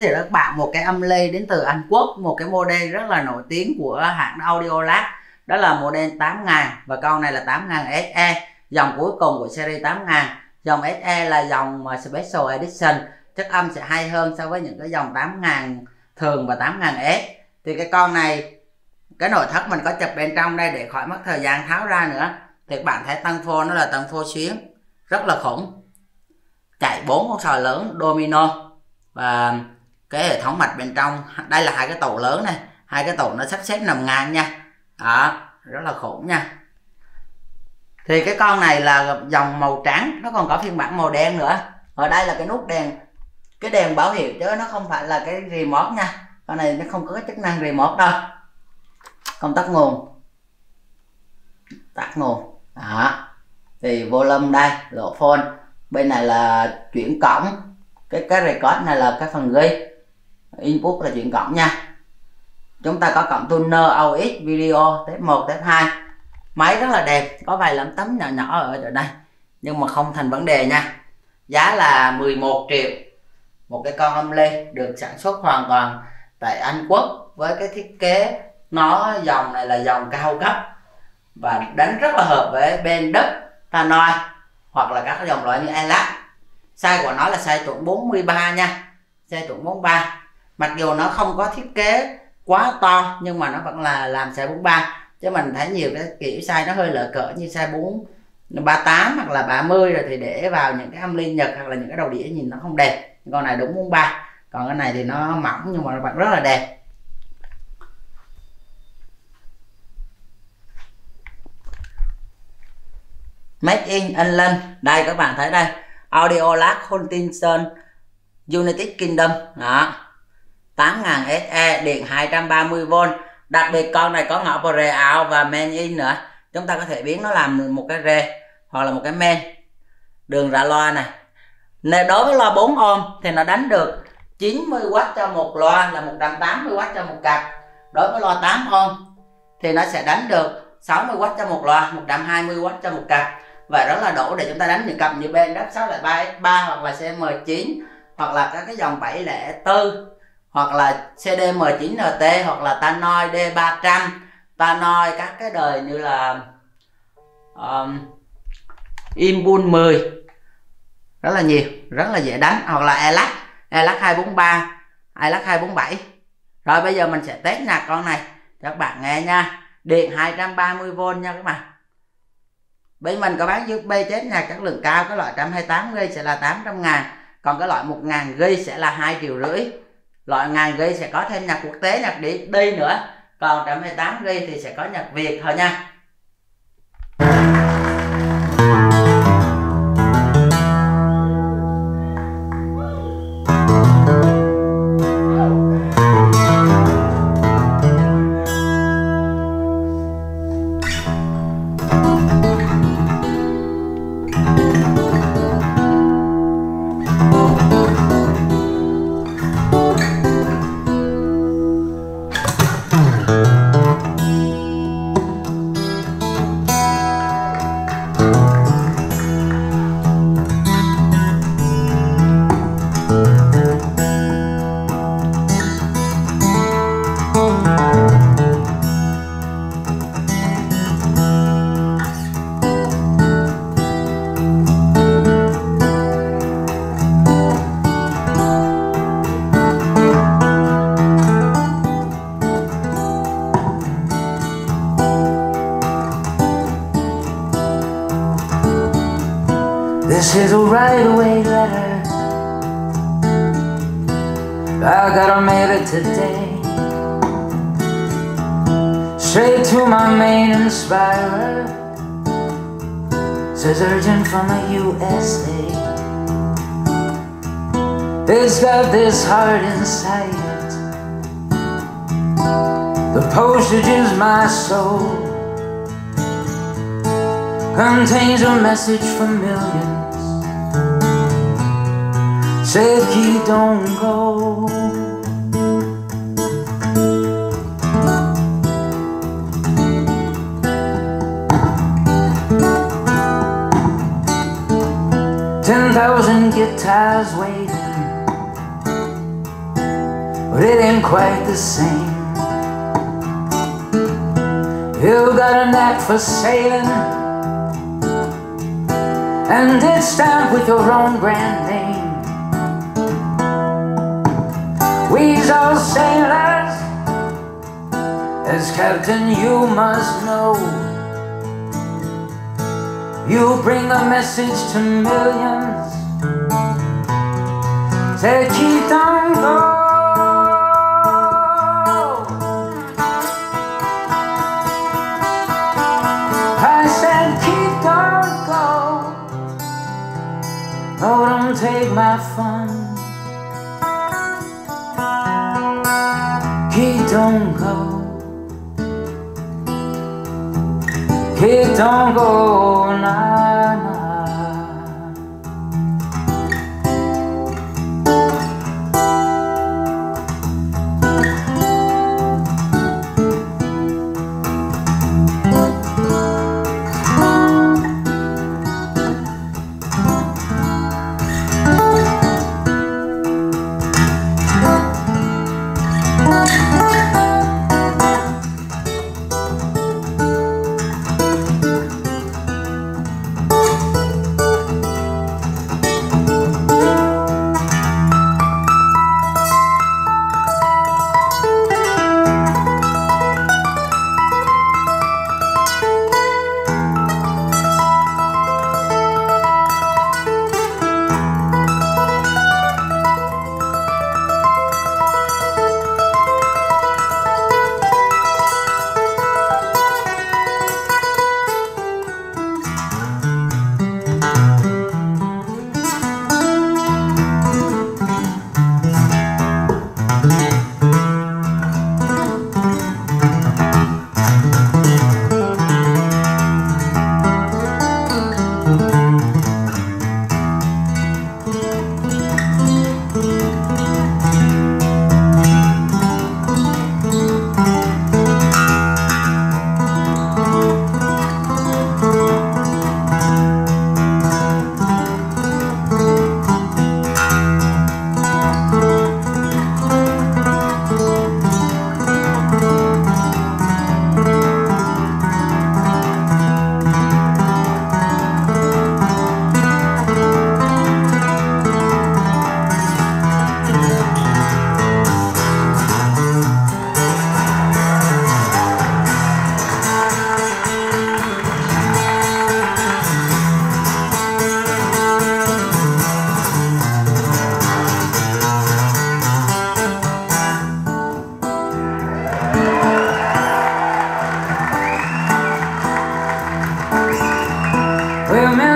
thì các bạn một cái âm ly đến từ Anh Quốc, một cái model rất là nổi tiếng của hãng Audiolab đó là model 8000 và con này là 8000 SE dòng cuối cùng của series 8000 dòng SE là dòng Special Edition. Chất âm sẽ hay hơn so với những cái dòng 8000 thường và 8000 S. Thì cái con này, cái nội thất mình có chụp bên trong đây để khỏi mất thời gian tháo ra nữa. Thì các bạn thấy tăng phô nó là tăng phô xuyến, rất là khủng. Chạy bốn con sò lớn, domino. Và cái hệ thống mạch bên trong, đây là hai cái tổ lớn này. Hai cái tổ nó sắp xếp nằm ngang nha. Đó, rất là khủng nha. Thì cái con này là dòng màu trắng, nó còn có phiên bản màu đen nữa. Ở đây là cái nút đèn, cái đèn báo hiệu chứ nó không phải là cái remote nha. Con này nó không có cái chức năng remote đâu. Công tắc nguồn. Tắt nguồn. Đó. Thì volume đây lộ phone. Bên này là chuyển cổng. Cái cái record này là cái phần ghi input là chuyển cộng nha. Chúng ta có cộng tuner aux video tép 1 tép 2 máy rất là đẹp, có vài lắm tấm nhỏ nhỏ ở chỗ đây. Nhưng mà không thành vấn đề nha. Giá là 11 triệu. Một cái con âm ly được sản xuất hoàn toàn tại Anh Quốc với cái thiết kế nó dòng này là dòng cao cấp và đánh rất là hợp với bên đất Tanoi hoặc là các dòng loại như Elac size của nó là size chuẩn 43 nha. Size chuẩn 43 mặc dù nó không có thiết kế quá to, nhưng mà nó vẫn là làm size 43 chứ mình thấy nhiều cái kiểu size nó hơi lỡ cỡ như size 4 38 hoặc là 30 rồi thì để vào những cái âm ly nhật hoặc là những cái đầu đĩa nhìn nó không đẹp. Con này đúng 43 còn cái này thì nó mỏng nhưng mà nó vẫn rất là đẹp. Made in England. Đây, các bạn thấy đây. Audio Lab Huntington United Kingdom. Đó. 8000 SE điện 230V đặc biệt con này có ngõ rè out và main in nữa. Chúng ta có thể biến nó làm một cái rè hoặc là một cái main. Đường ra loa này. Nếu đối với loa 4 ohm thì nó đánh được 90W cho một loa là 180W cho một cặp. Đối với loa 8 ohm thì nó sẽ đánh được 60W cho một loa 120W cho một cặp. Và rất là đủ để chúng ta đánh những cặp như bên đất 603 S3 hoặc là CM9 hoặc là các cái dòng 704 hoặc là CDM9NT hoặc là tanoi D300 tanoi các cái đời như là um, Imbun 10 rất là nhiều rất là dễ đánh. Hoặc là Elac Elac 243 Elac 247 rồi bây giờ mình sẽ test nhạc con này. Cho các bạn nghe nha. Điện 230V nha các bạn. Bên mình có bán USB chết nhạc chất lượng cao cái loại 128 g sẽ là 800 ngàn. Còn cái loại 1 ngàn g sẽ là 2 triệu rưỡi loại ngàn g sẽ có thêm nhạc quốc tế, nhạc đi đi nữa. Còn 128 g thì sẽ có nhạc Việt thôi nha. This is a right away letter. I gotta mail it today. Straight to my main inspirer. Says urgent from the USA. It's got this heart inside it. The postage is my soul contains a message for millions. Say, key, don't go. Ten thousand guitars waiting but it ain't quite the same. You got a knack for sailing, and it's stamped with your own brand name. We's all sailors, as captain you must know. You bring a message to millions. Oh, don't take my fun. Don't go. Kid, don't go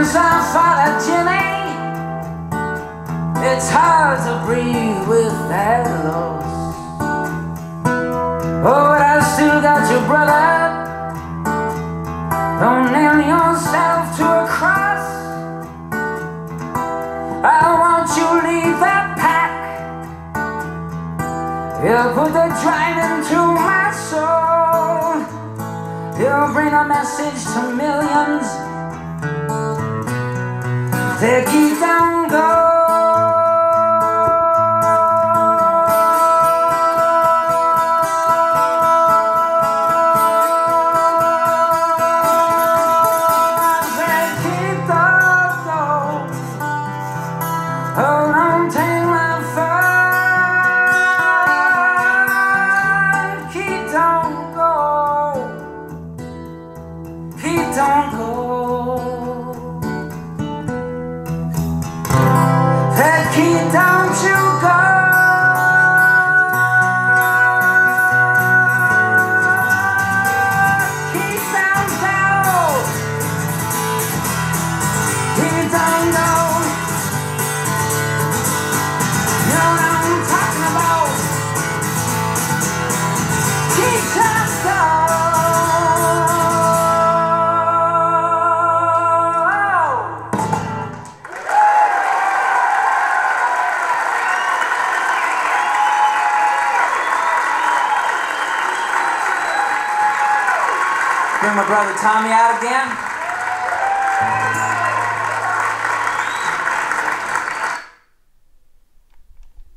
Miss our father Jimmy, it's hard to breathe with that loss. Oh, but I still got your brother. Don't nail yourself to a cross. I want you to leave that pack. You'll put the drive into my soul. You'll bring a message to millions. 石炭が Bring my brother Tommy out again.